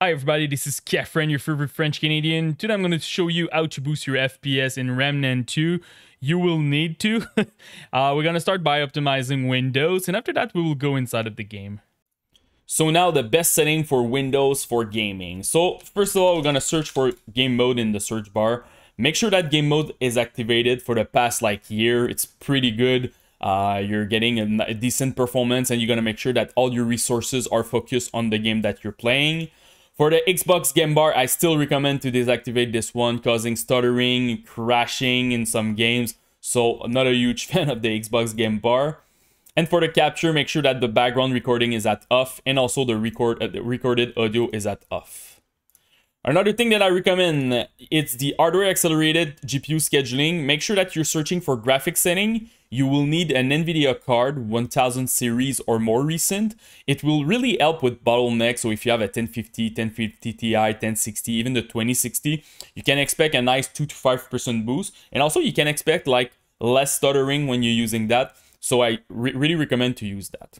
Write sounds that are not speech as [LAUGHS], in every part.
Hi everybody, this is Kephren, your favorite French Canadian. Today I'm going to show you how to boost your FPS in Remnant 2. You will need to. [LAUGHS] uh, we're going to start by optimizing Windows, and after that we will go inside of the game. So now the best setting for Windows for gaming. So first of all, we're going to search for game mode in the search bar. Make sure that game mode is activated for the past like year. It's pretty good. Uh, you're getting a, decent performance and you're going to make sure that all your resources are focused on the game that you're playing. For the Xbox Game Bar, I still recommend to deactivate this one, causing stuttering, crashing in some games. So I'm not a huge [LAUGHS] fan of the Xbox Game Bar. And for the capture, make sure that the background recording is at off and also the record uh, the recorded audio is at off. Another thing that I recommend, it's the hardware accelerated GPU scheduling. Make sure that you're searching for graphics setting you will need an NVIDIA card 1000 series or more recent. It will really help with bottlenecks. So if you have a 1050, 1050 Ti, 1060, even the 2060, you can expect a nice 2 to 5% boost. And also you can expect like less stuttering when you're using that. So I re really recommend to use that.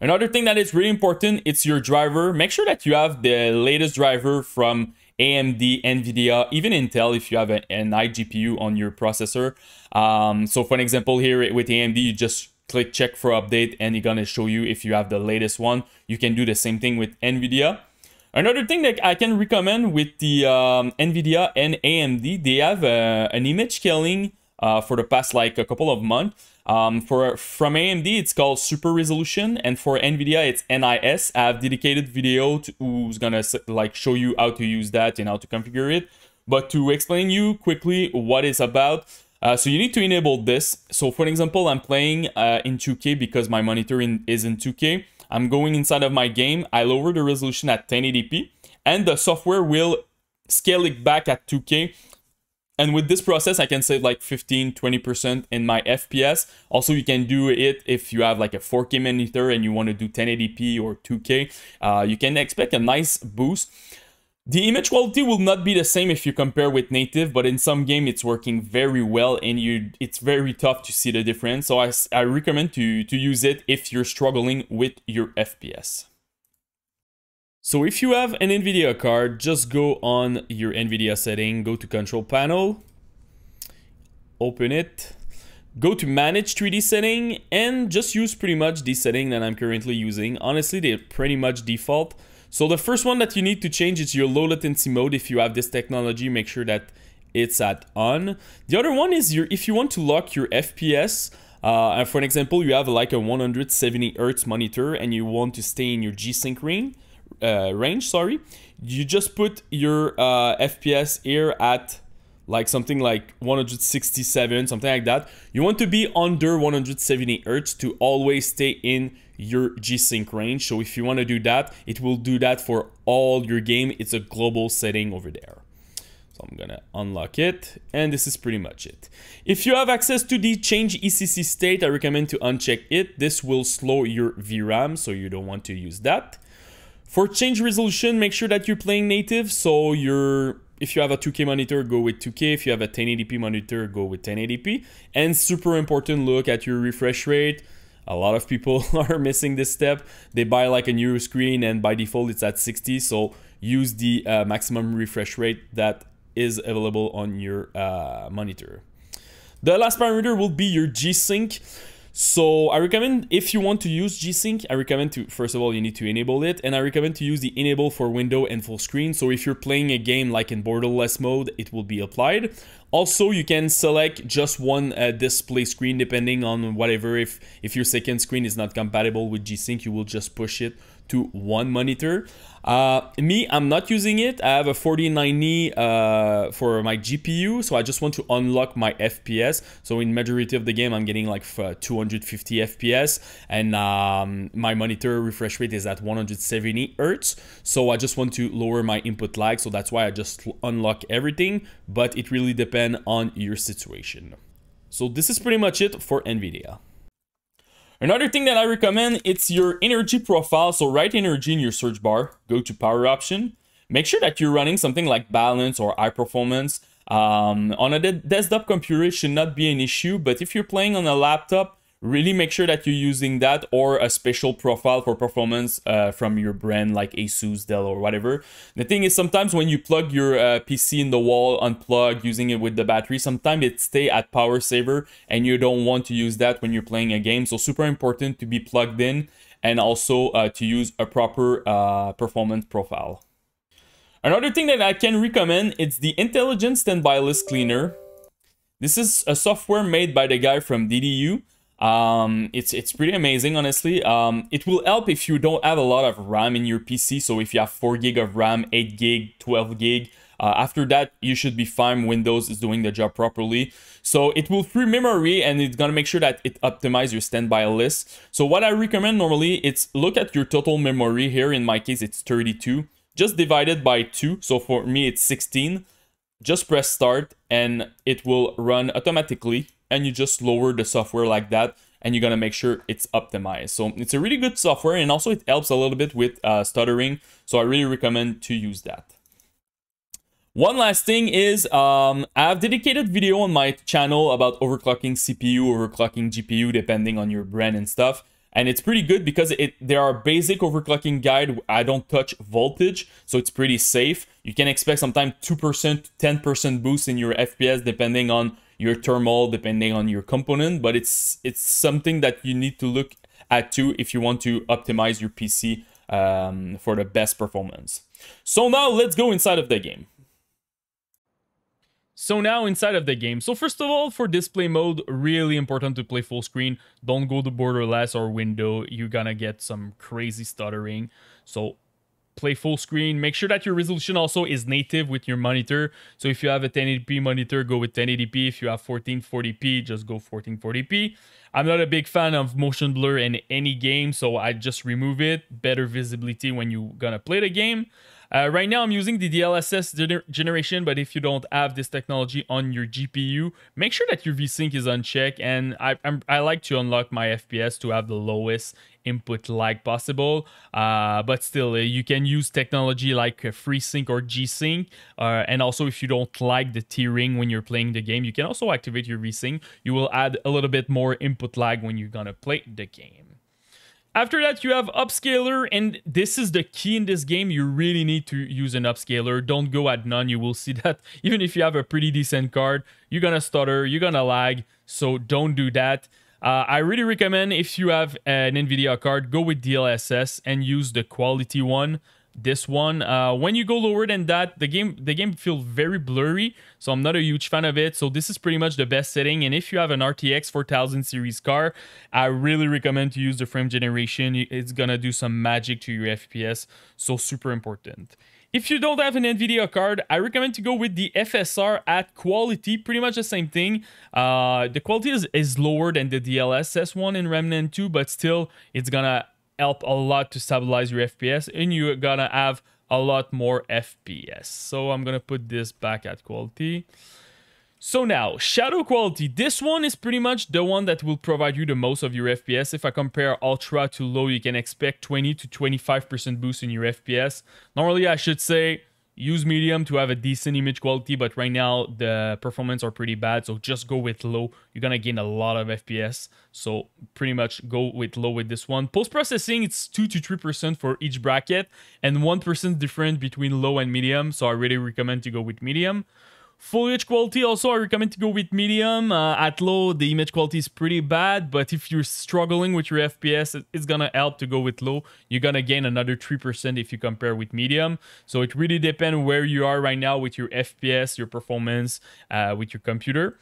Another thing that is really important, it's your driver. Make sure that you have the latest driver from AMD, NVIDIA, even Intel if you have an, iGPU on your processor. Um, so for an example here with AMD, you just click check for update and it's gonna show you if you have the latest one. You can do the same thing with NVIDIA. Another thing that I can recommend with the um, NVIDIA and AMD, they have uh, an image scaling uh, for the past like a couple of months. Um, for from AMD, it's called Super Resolution, and for NVIDIA, it's NIS. I have dedicated video to, who's gonna like show you how to use that and how to configure it. But to explain you quickly what it's about, uh, so you need to enable this. So for example, I'm playing uh, in 2K because my monitor in, is in 2K. I'm going inside of my game. I lower the resolution at 1080p, and the software will scale it back at 2K and with this process, I can save like 15, 20% in my FPS. Also, you can do it if you have like a 4K monitor and you want to do 1080p or 2K. Uh, you can expect a nice boost. The image quality will not be the same if you compare with native, but in some game it's working very well and you it's very tough to see the difference. So I, I recommend to, to use it if you're struggling with your FPS. So if you have an NVIDIA card, just go on your NVIDIA setting, go to control panel, open it, go to manage 3D setting and just use pretty much the setting that I'm currently using. Honestly, they're pretty much default. So the first one that you need to change is your low latency mode. If you have this technology, make sure that it's at on. The other one is your if you want to lock your FPS, uh, for an example, you have like a 170 Hertz monitor and you want to stay in your G-Sync ring, uh, range, sorry, you just put your uh, FPS here at like something like 167, something like that. You want to be under 170 Hertz to always stay in your G-Sync range. So if you want to do that, it will do that for all your game. It's a global setting over there. So I'm gonna unlock it and this is pretty much it. If you have access to the change ECC state, I recommend to uncheck it. This will slow your VRAM, so you don't want to use that. For change resolution, make sure that you're playing native. So you're if you have a 2K monitor, go with 2K. If you have a 1080p monitor, go with 1080p. And super important, look at your refresh rate. A lot of people [LAUGHS] are missing this step. They buy like a new screen and by default it's at 60. So use the uh, maximum refresh rate that is available on your uh, monitor. The last parameter will be your G-Sync. So I recommend if you want to use G-Sync, I recommend to, first of all, you need to enable it. And I recommend to use the enable for window and full screen. So if you're playing a game like in borderless mode, it will be applied. Also, you can select just one uh, display screen depending on whatever. If, if your second screen is not compatible with G-Sync, you will just push it to one monitor. Uh, me, I'm not using it. I have a 4090 uh, for my GPU, so I just want to unlock my FPS. So in majority of the game, I'm getting like 250 FPS, and um, my monitor refresh rate is at 170 Hertz. So I just want to lower my input lag, so that's why I just unlock everything, but it really depends on your situation. So this is pretty much it for NVIDIA. Another thing that I recommend, it's your energy profile. So write energy in your search bar, go to power option. Make sure that you're running something like balance or high performance. Um, on a de desktop computer, it should not be an issue, but if you're playing on a laptop, really make sure that you're using that or a special profile for performance uh, from your brand like Asus, Dell, or whatever. The thing is sometimes when you plug your uh, PC in the wall, unplug, using it with the battery, sometimes it stay at power saver and you don't want to use that when you're playing a game. So super important to be plugged in and also uh, to use a proper uh, performance profile. Another thing that I can recommend is the Intelligent Standby List Cleaner. This is a software made by the guy from DDU. Um, it's it's pretty amazing, honestly. Um, it will help if you don't have a lot of RAM in your PC. So if you have 4 gig of RAM, 8 gig, 12 gig, uh, after that, you should be fine. Windows is doing the job properly. So it will free memory and it's gonna make sure that it optimizes your standby list. So what I recommend normally, it's look at your total memory here. In my case, it's 32. Just divide it by 2. So for me, it's 16. Just press start and it will run automatically and you just lower the software like that and you're gonna make sure it's optimized. So it's a really good software and also it helps a little bit with uh, stuttering. So I really recommend to use that. One last thing is um, I have dedicated video on my channel about overclocking CPU, overclocking GPU, depending on your brand and stuff. And it's pretty good because it there are basic overclocking guide. I don't touch voltage, so it's pretty safe. You can expect sometimes 2%, to 10% boost in your FPS depending on your thermal depending on your component, but it's it's something that you need to look at too if you want to optimize your PC um, for the best performance. So now let's go inside of the game. So now inside of the game. So first of all, for display mode, really important to play full screen. Don't go to borderless or window. You're gonna get some crazy stuttering. So play full screen. Make sure that your resolution also is native with your monitor. So if you have a 1080p monitor, go with 1080p. If you have 1440p, just go 1440p. I'm not a big fan of motion blur in any game, so I just remove it. Better visibility when you're gonna play the game. Uh, right now, I'm using the DLSS gener generation, but if you don't have this technology on your GPU, make sure that your VSync is unchecked. And I, I'm, I like to unlock my FPS to have the lowest input lag possible. Uh, but still, uh, you can use technology like uh, FreeSync or G-Sync. Uh, and also, if you don't like the tearing when you're playing the game, you can also activate your VSync. You will add a little bit more input lag when you're gonna play the game. After that, you have upscaler, and this is the key in this game. You really need to use an upscaler. Don't go at none. You will [LAUGHS] see that even if you have a pretty decent card, you're gonna stutter, you're gonna lag, so don't do that. Uh, I really recommend if you have an NVIDIA card, go with DLSS and use the quality one this one. Uh, when you go lower than that the game the game feels very blurry so i'm not a huge fan of it. So this is pretty much the best setting. And if you have an rtx 4000 series car i really recommend to use the frame generation. It's gonna do some magic to your fps so super important if you don't have an NVIDIA card, I recommend to go with the FSR at quality, pretty much the same thing. Uh, the quality is, is lower than the DLSS one in Remnant 2, but still, it's gonna help a lot to stabilize your FPS and you're gonna have a lot more FPS. So I'm gonna put this back at quality. So now, shadow quality. This one is pretty much the one that will provide you the most of your FPS. If I compare ultra to low, you can expect 20 to 25% boost in your FPS. Normally, I should say use medium to have a decent image quality but right now the performance are pretty bad so just go with low you're gonna gain a lot of fps so pretty much go with low with this one post-processing it's 2 to 3 percent for each bracket and 1 percent different between low and medium so i really recommend to go with medium Foliage quality also I recommend to go with medium. Uh, at low the image quality is pretty bad but if you're struggling with your FPS it's gonna help to go with low. You're gonna gain another 3% if you compare with medium. So it really depends where you are right now with your FPS, your performance uh, with your computer.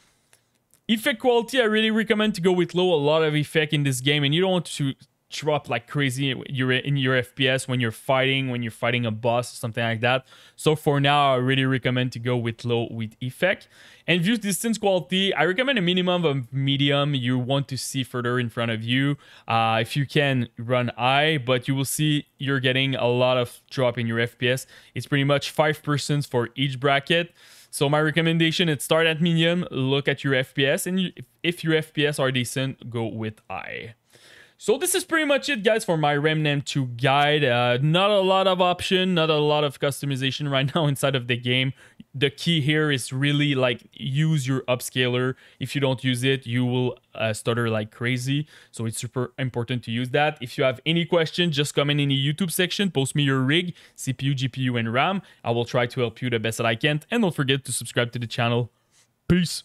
Effect quality, I really recommend to go with low. A lot of effect in this game, and you don't want to drop like crazy you're in your fps when you're fighting when you're fighting a boss something like that. So for now i really recommend to go with low with effect. And view distance quality i recommend a minimum of medium. You want to see further in front of you uh, if you can run high but you will see you're getting a lot of drop in your fps it's pretty much five percent for each bracket. So my recommendation is start at medium look at your fps and if your fps are decent go with high so this is pretty much it, guys, for my Remnant 2 guide. Uh, not a lot of option, not a lot of customization [LAUGHS] right now inside of the game. the key here is really like use your upscaler. If you don't use it, you will uh, stutter like crazy. So it's super important to use that. If you have any questions, just comment in the YouTube section, post me your rig, CPU, GPU, and RAM. I will try to help you the best that I can. And don't forget to subscribe to the channel. Peace.